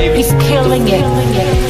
He's killing it.